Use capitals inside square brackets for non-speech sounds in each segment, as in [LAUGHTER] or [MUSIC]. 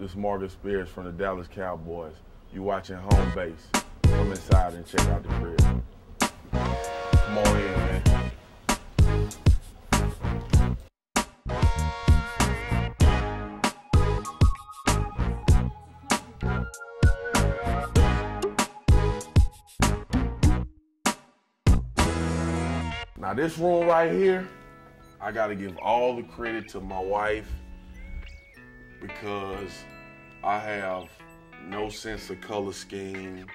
This is Marcus Spears from the Dallas Cowboys. You watching Home Base. Come inside and check out the crib. Come on in, man. Now this room right here, I gotta give all the credit to my wife because I have no sense of color scheme.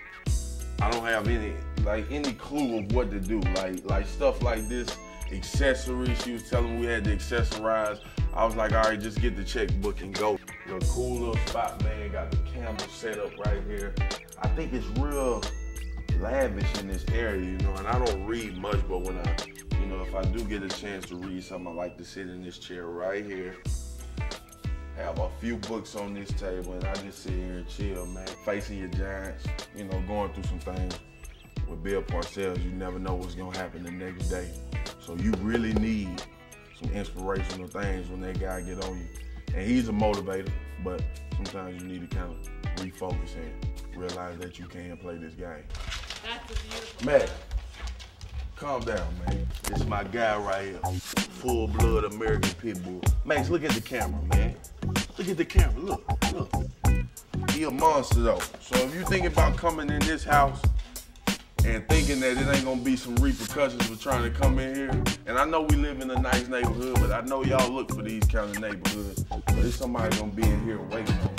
I don't have any like any clue of what to do. Like like stuff like this, accessories. She was telling me we had to accessorize. I was like, all right, just get the checkbook and go. The cool little spot, man. Got the camera set up right here. I think it's real lavish in this area, you know. And I don't read much, but when I, you know, if I do get a chance to read something, I like to sit in this chair right here have a few books on this table and I just sit here and chill, man. Facing your giants, you know, going through some things with Bill Parcells, you never know what's gonna happen the next day. So you really need some inspirational things when that guy get on you. And he's a motivator, but sometimes you need to kind of refocus and realize that you can play this game. That's beautiful. Max, calm down, man. This is my guy right here. Full blood American pit bull. Max, look at the camera, man. Look at the camera. Look, look. He a monster though. So if you thinking about coming in this house and thinking that it ain't gonna be some repercussions for trying to come in here, and I know we live in a nice neighborhood, but I know y'all look for these kind of neighborhoods. But there's somebody gonna be in here waiting on.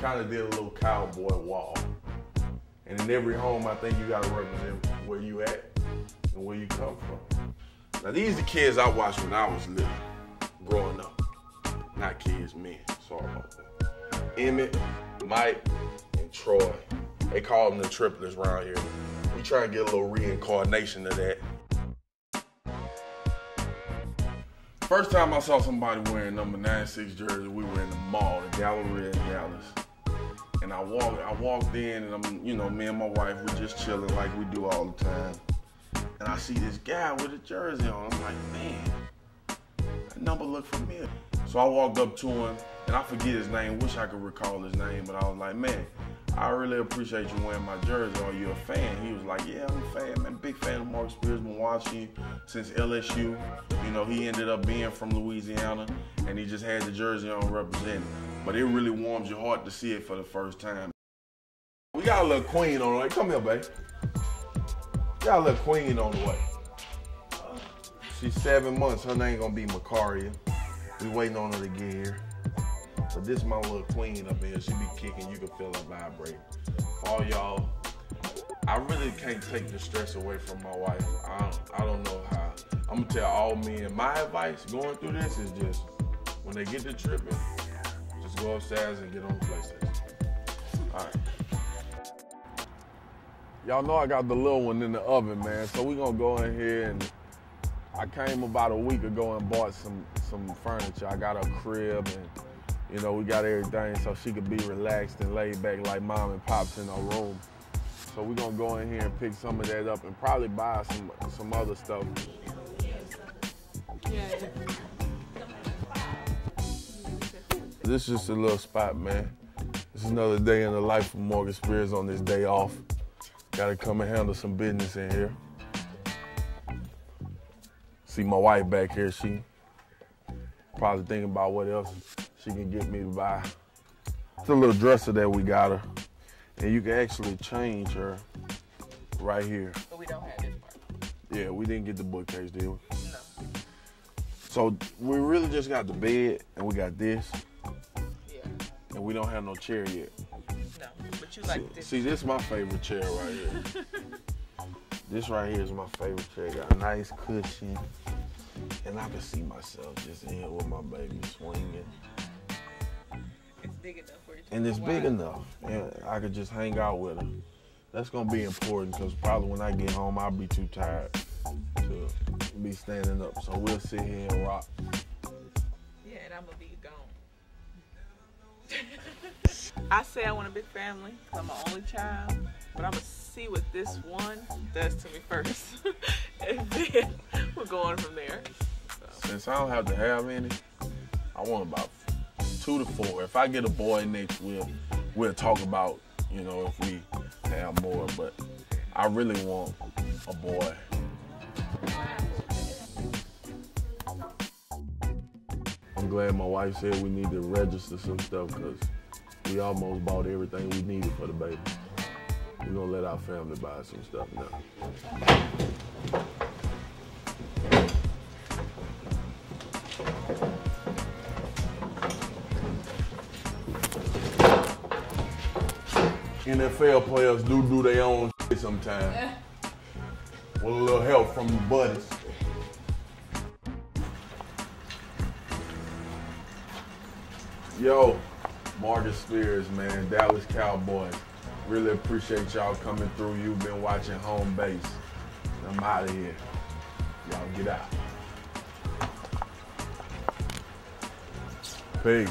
Kind of did a little cowboy wall. And in every home, I think you gotta represent where you at and where you come from. Now these are the kids I watched when I was little, growing up. Not kids, men. Sorry about that. Emmett, Mike, and Troy. They call them the triplets around here. We try and get a little reincarnation of that. First time I saw somebody wearing number 96 jersey, we were in the mall, the Galleria in Dallas. And I walked, I walked in, and I'm, you know, me and my wife, we just chilling like we do all the time. And I see this guy with a jersey on. I'm like, man, that number look familiar. So I walked up to him, and I forget his name. Wish I could recall his name, but I was like, man, I really appreciate you wearing my jersey. Are you a fan? He was like, yeah, I'm a fan, man. Big fan of Mark Spears. Been watching you since LSU. You know, he ended up being from Louisiana, and he just had the jersey on representing. But it really warms your heart to see it for the first time. We got a little queen on the way. Come here, babe. Got a little queen on the way. She's seven months. Her name gonna be Makaria. We waiting on her to get here. But this my little queen up here. She be kicking. You can feel her vibrate. For all y'all, I really can't take the stress away from my wife. I don't, I don't know how. I'm gonna tell all men. My advice going through this is just when they get to tripping, just go upstairs and get on the PlayStation. All right. Y'all know I got the little one in the oven, man. So we gonna go in here and I came about a week ago and bought some some furniture. I got a crib and you know we got everything so she could be relaxed and laid back like mom and pops in her room. So we're gonna go in here and pick some of that up and probably buy some some other stuff. This is just a little spot, man. This is another day in the life of Marcus Spears on this day off. Gotta come and handle some business in here. See my wife back here, she probably thinking about what else she can get me to buy. It's a little dresser that we got her. And you can actually change her right here. But we don't have this part. Yeah, we didn't get the bookcase, did we? No. So we really just got the bed and we got this Yeah. and we don't have no chair yet. No. But you like this. See, this is my favorite chair right here. [LAUGHS] this right here is my favorite chair. Got a nice cushion. And I can see myself just in here with my baby swinging. It's big enough for you. And it's big enough. And I could just hang out with her. That's gonna be important because probably when I get home, I'll be too tired to be standing up. So we'll sit here and rock. Yeah, and I'm gonna be gone. [LAUGHS] I say I want a big family. I'm an only child, but I'm gonna see what this one does to me first, [LAUGHS] and then we're going from there. Since I don't have to have any, I want about two to four. If I get a boy next, we'll we'll talk about you know if we have more. But I really want a boy. I'm glad my wife said we need to register some stuff because we almost bought everything we needed for the baby. We're gonna let our family buy some stuff now. NFL players do do their own shit sometimes. With a little help from the buddies. Yo, Marcus Spears, man, Dallas Cowboys. Really appreciate y'all coming through. You've been watching Home Base. I'm out of here. Y'all get out. Peace.